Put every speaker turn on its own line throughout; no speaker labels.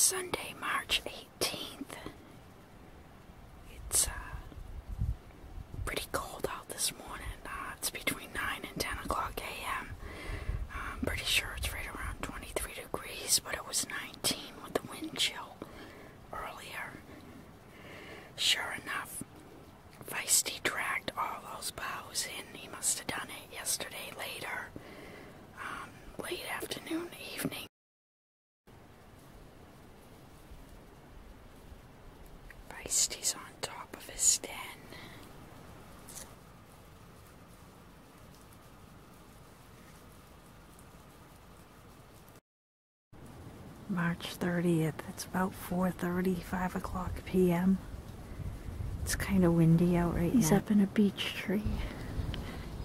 Sunday, March 18th. It's uh, pretty cold out this morning. Uh, it's between 9 and 10 o'clock a.m. I'm pretty sure it's right around 23 degrees, but it was 19 with the wind chill earlier. Sure enough, Feisty dragged all those boughs in. He must have done it yesterday later, um, late afternoon, evening. Feisty's on top of his den. March 30th. It's about 4:30, 5 o'clock p.m. It's kind of windy out right He's now. He's up in a beech tree.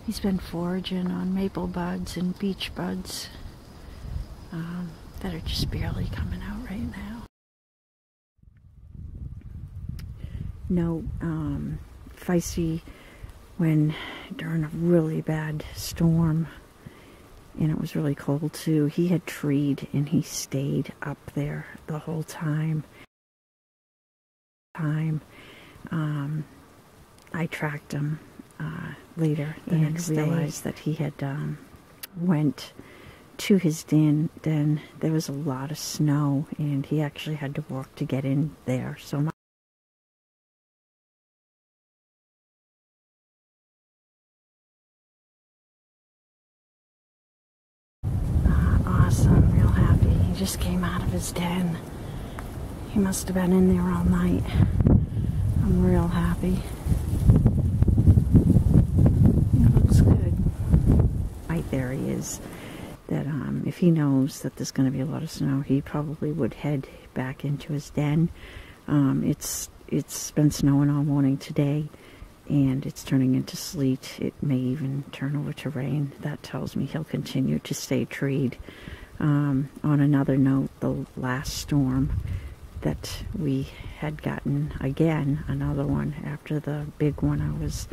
He's been foraging on maple buds and beech buds um, that are just barely coming out right now. No, um, Feisty when during a really bad storm and it was really cold too. He had treed and he stayed up there the whole time. Time, um, I tracked him uh, later the and realized day. that he had um, went to his den. Then there was a lot of snow, and he actually had to walk to get in there. So my awesome, real happy. He just came out of his den. He must have been in there all night. I'm real happy. It looks good. My theory is that um, if he knows that there's going to be a lot of snow, he probably would head back into his den. Um, it's it's been snowing all morning today and it's turning into sleet. It may even turn over to rain. That tells me he'll continue to stay treed. Um, on another note, the last storm that we had gotten, again, another one after the big one I was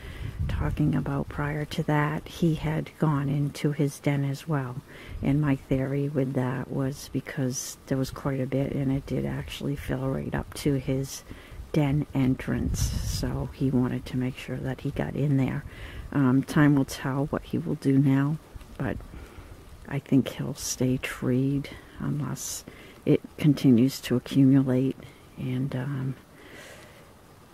talking about prior to that, he had gone into his den as well. And my theory with that was because there was quite a bit and it did actually fill right up to his den entrance. So he wanted to make sure that he got in there. Um, time will tell what he will do now, but I think he'll stay treed unless it continues to accumulate. And um,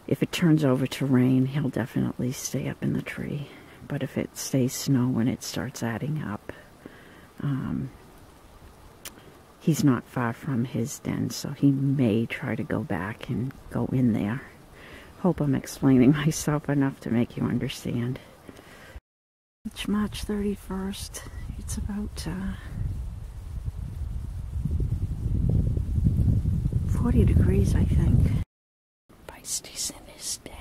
if it turns over to rain, he'll definitely stay up in the tree. But if it stays snow and it starts adding up, um, he's not far from his den, so he may try to go back and go in there. Hope I'm explaining myself enough to make you understand. It's March 31st. It's about uh, 40 degrees, I think. Feisty's in his den.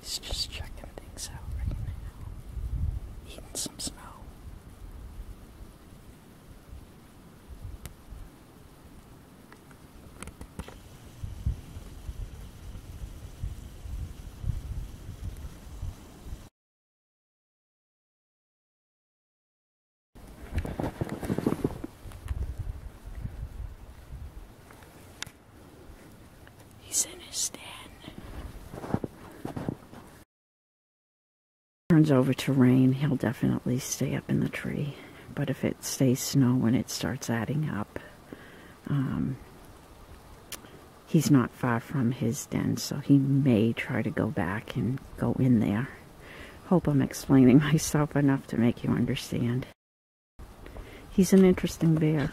He's just checking things out right now. Eating some snow. Den. Turns over to rain, he'll definitely stay up in the tree. But if it stays snow and it starts adding up, um, he's not far from his den, so he may try to go back and go in there. Hope I'm explaining myself enough to make you understand. He's an interesting bear.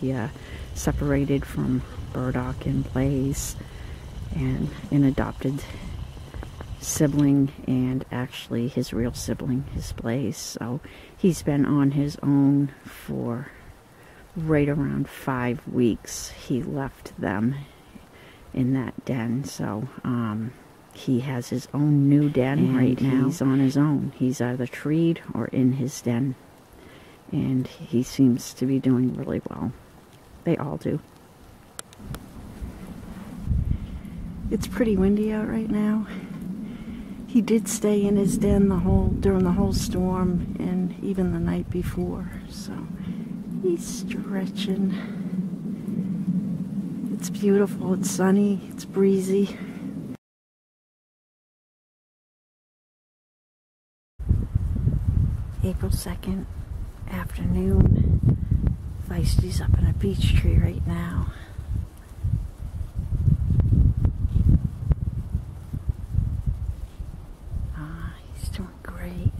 He uh, separated from Burdock and Blaze and an adopted sibling and actually his real sibling, his place So he's been on his own for right around five weeks. He left them in that den. So um, he has his own new den and right now. He's on his own. He's either treed or in his den. And he seems to be doing really well. They all do. It's pretty windy out right now. He did stay in his den the whole during the whole storm and even the night before. So He's stretching. It's beautiful, it's sunny, it's breezy. April 2nd, afternoon. Feisty's up in a beech tree right now. Ah, he's doing great.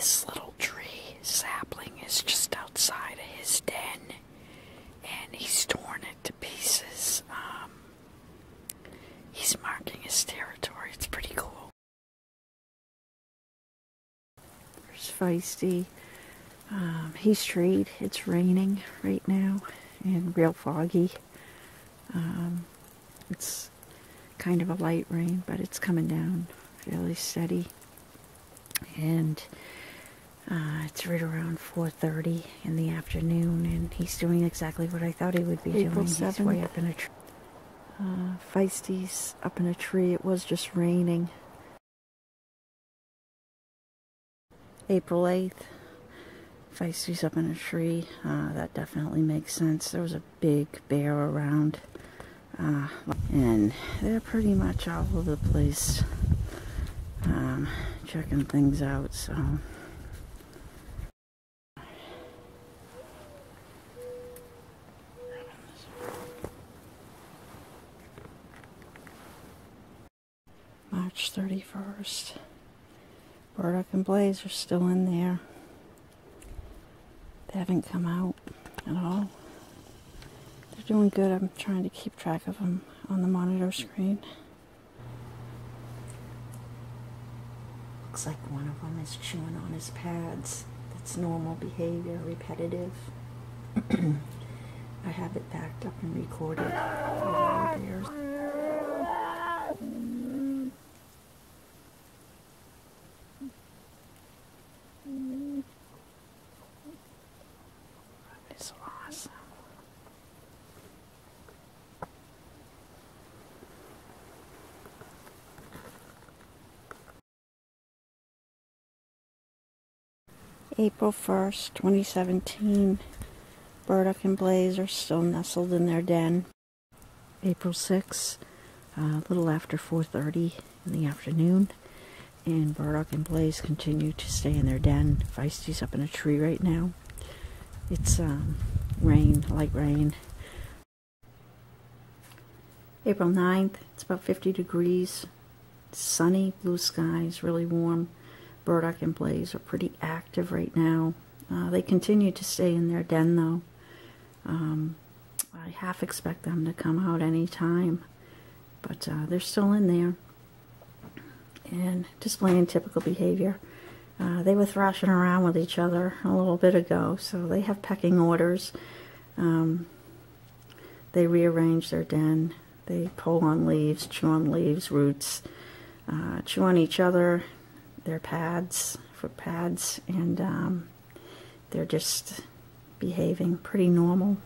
This little tree sapling is just outside of his den, and he's torn it to pieces. Um, he's marking his territory. It's pretty cool. There's Feisty. Um, he's treed. It's raining right now and real foggy. Um, it's kind of a light rain, but it's coming down fairly steady. And uh, it's right around 4.30 in the afternoon, and he's doing exactly what I thought he would be
April
doing. He's way up in a tree. Uh, Feisty's up in a tree. It was just raining. April 8th. Feisty's up in a tree. Uh, that definitely makes sense. There was a big bear around. Uh, and they're pretty much all over the place. Um, checking things out, so. March 31st. Burdock and Blaze are still in there. They haven't come out at all. They're doing good. I'm trying to keep track of them on the monitor screen. Looks like one of them is chewing on his pads. That's normal behavior, repetitive. I have it backed up and recorded. It's awesome. April 1st, 2017. Burdock and Blaze are still nestled in their den. April 6th, uh, a little after 4.30 in the afternoon. And Burdock and Blaze continue to stay in their den. Feisty's up in a tree right now. It's um, rain, light rain. April 9th, it's about 50 degrees. sunny, blue skies, really warm. Burdock and Blaze are pretty active right now. Uh, they continue to stay in their den though. Um, I half expect them to come out any time, but uh, they're still in there and displaying typical behavior. Uh, they were thrashing around with each other a little bit ago, so they have pecking orders. Um, they rearrange their den. They pull on leaves, chew on leaves, roots, uh, chew on each other, their pads, foot pads, and um, they're just behaving pretty normal